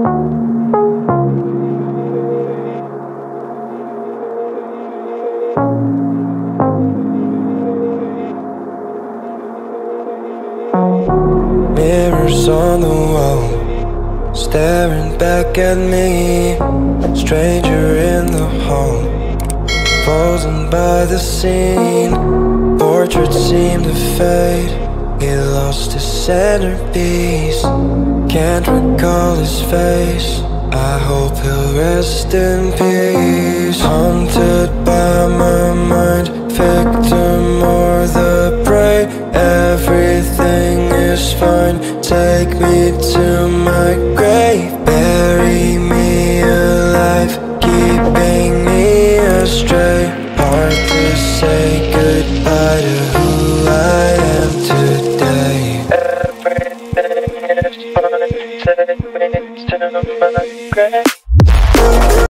Mirrors on the wall, staring back at me. Stranger in the hall, frozen by the scene. Portraits seem to fade. He lost his centerpiece. Can't recall his face. I hope he'll rest in peace. Haunted by my mind Victim or the prey. Everything is fine. Take me to my grave. Bury me alive Keeping me astray. Hard to say goodbye to who I am today Everything is fine Take me to my grave